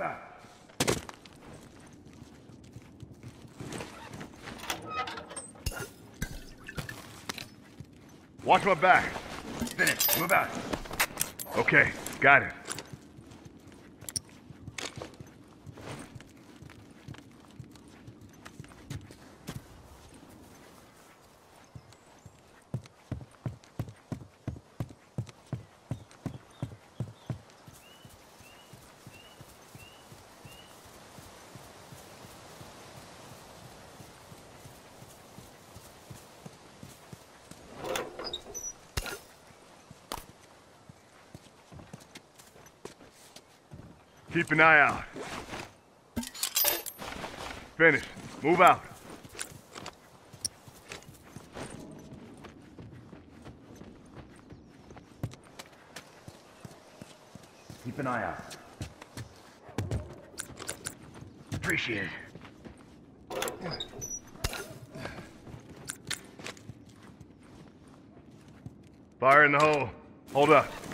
Out. Watch my back. Finish. Move out. Okay, got it. Keep an eye out. Finish. Move out. Keep an eye out. Appreciate it. Fire in the hole. Hold up.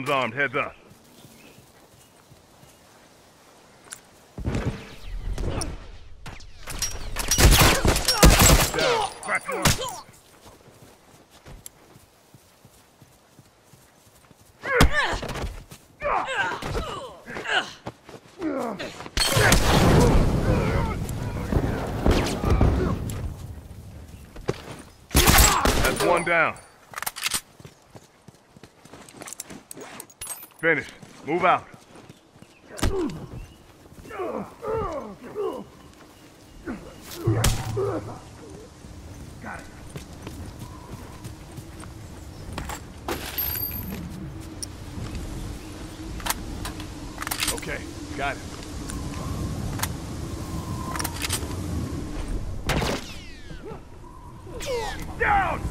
Bombs armed. Heads up. Down. That's one down. Finish. Move out. Got it. Okay, got it. Down!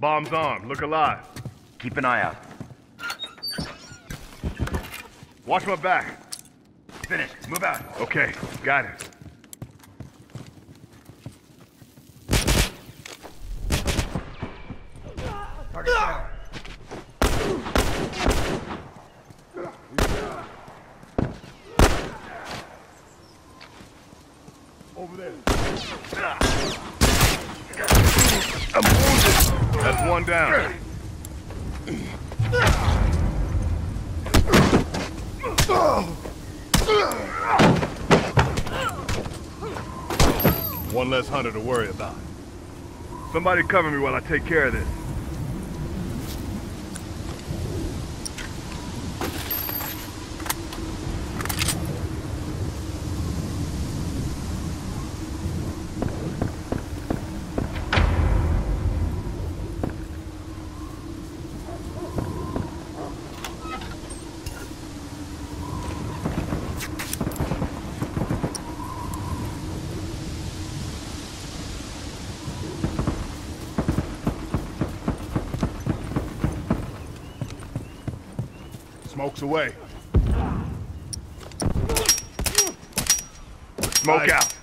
Bombs armed. Look alive. Keep an eye out. Watch my back. Finish. Move out. Okay, got it. Target down. Over there. I'm wounded. That's one down. One less hunter to worry about. Somebody cover me while I take care of this. Smoke's away. Smoke Nice. out.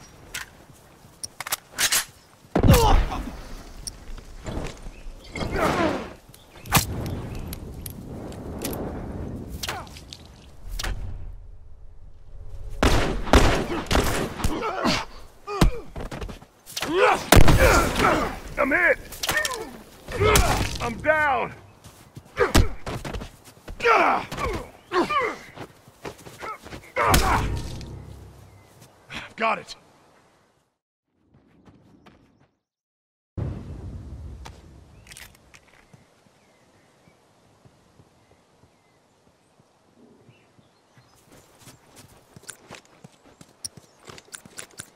I'm hit. I'm down. Got it.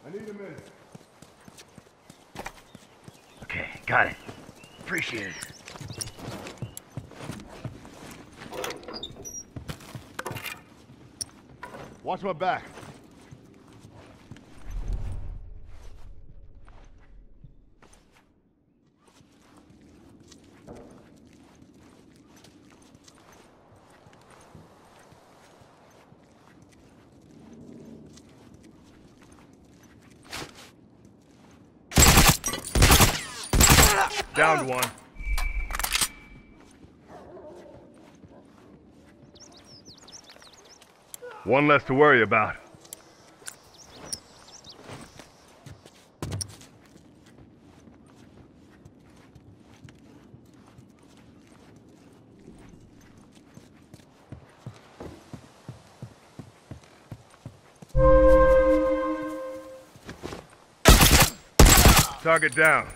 I need a minute. Okay, got it. Appreciate it. Watch my back. Downed one. One less to worry about. Target down.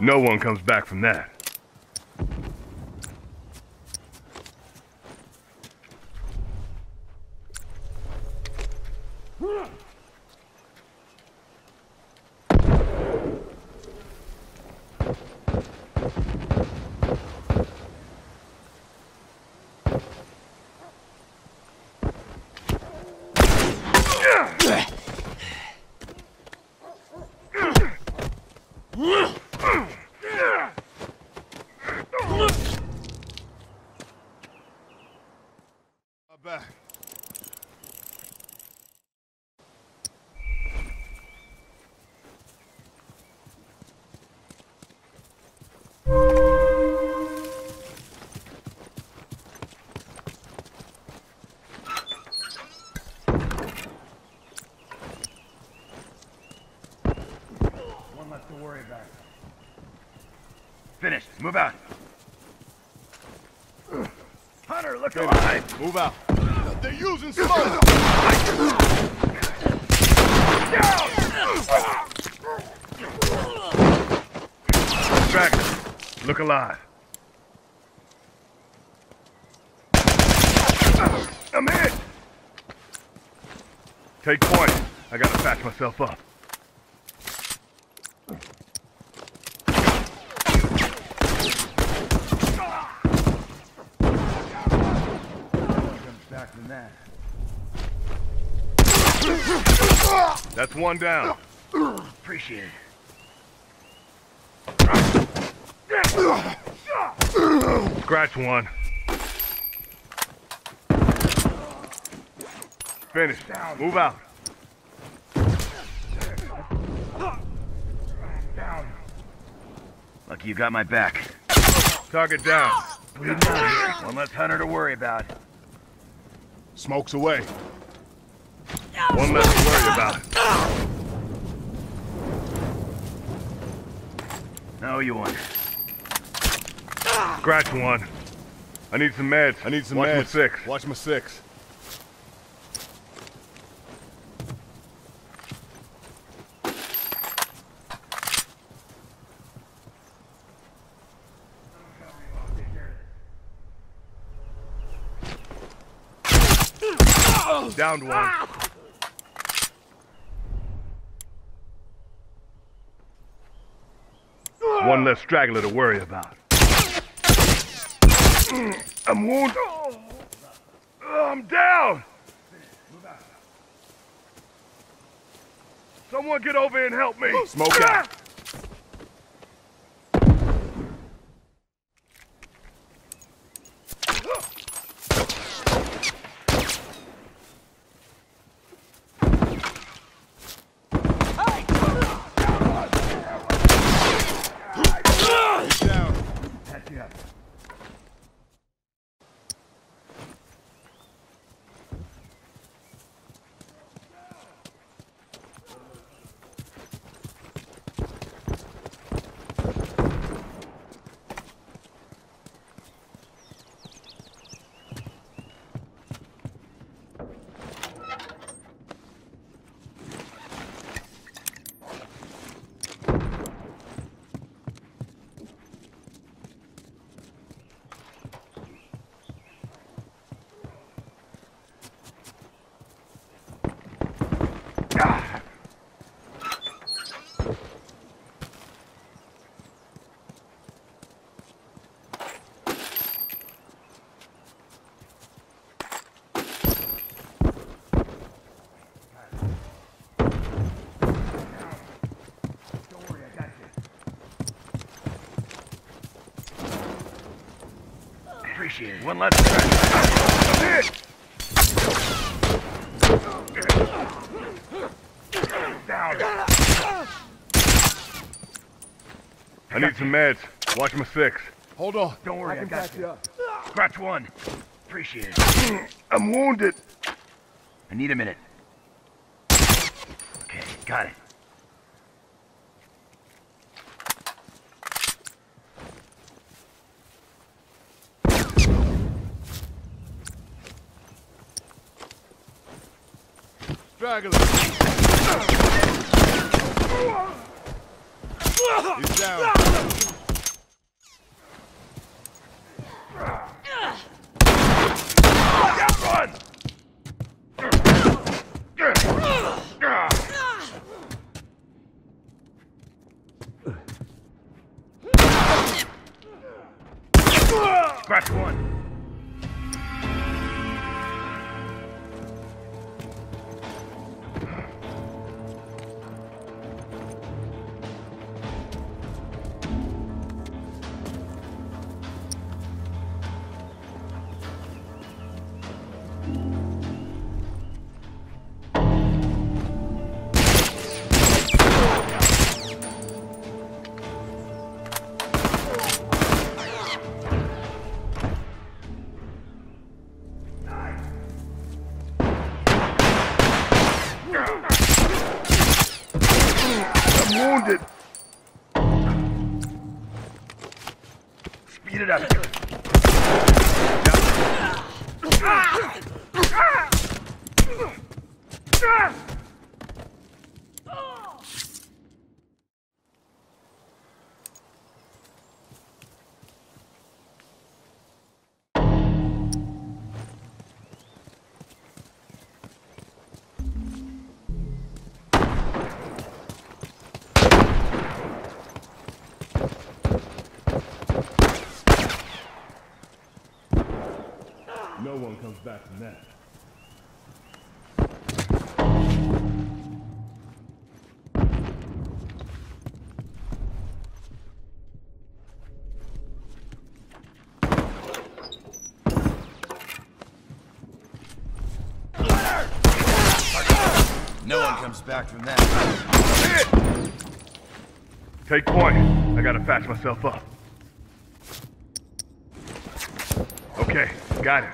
No one comes back from that. Back. Move out. Hunter, look alive! Move out. They're using smoke. Straggler, look alive. I'm hit. Take point. I gotta patch myself up. That. That's one down. Appreciate it. Scratch one. Finish. Move out. Down. Lucky you got my back. Target down. One less hunter to worry about. Smoke's away. One less to worry about. Now you won. Scratch one. I need some meds. I need some Watch meds. my six. Watch my six. Downed one. One less straggler to worry about. I'm wounded. I'm down. Someone get over and help me. Smoke out. Down. Patch you up. Appreciate it. One last stretch. Down. I need some meds. Watch my six. Hold on. Don't worry, I, can got patch you. you up. Scratch one. Appreciate it. I'm wounded. I need a minute. Okay, got it. Straggler. He's down. Run! One. No one comes back from that. Back from that. Take point. I gotta patch myself up. Okay, got it.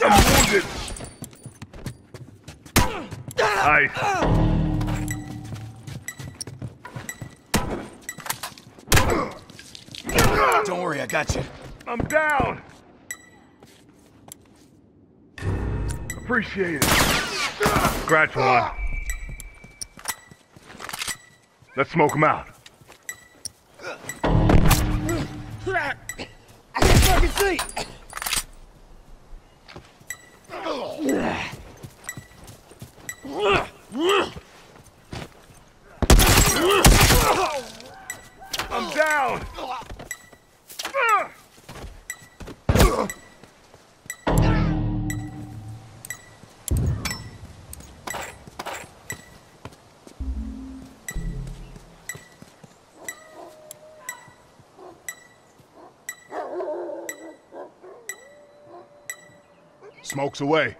I'm wounded. Nice. Worry, I got you. I'm down. Appreciate it. Scratch one. Let's smoke him out. I'm down. Smoke's away.